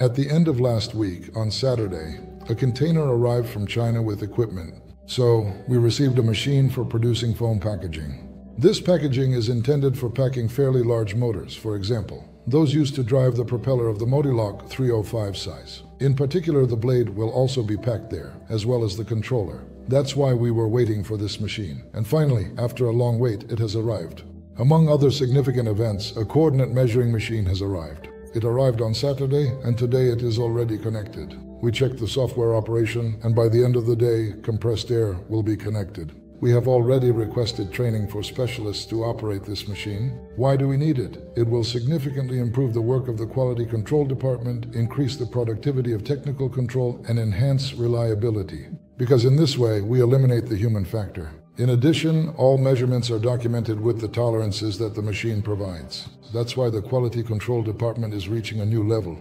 At the end of last week, on Saturday, a container arrived from China with equipment. So, we received a machine for producing foam packaging. This packaging is intended for packing fairly large motors, for example, those used to drive the propeller of the Motilock 305 size. In particular, the blade will also be packed there, as well as the controller. That's why we were waiting for this machine. And finally, after a long wait, it has arrived. Among other significant events, a coordinate measuring machine has arrived. It arrived on Saturday, and today it is already connected. We checked the software operation, and by the end of the day, compressed air will be connected. We have already requested training for specialists to operate this machine. Why do we need it? It will significantly improve the work of the quality control department, increase the productivity of technical control, and enhance reliability. Because in this way, we eliminate the human factor. In addition, all measurements are documented with the tolerances that the machine provides. That's why the quality control department is reaching a new level.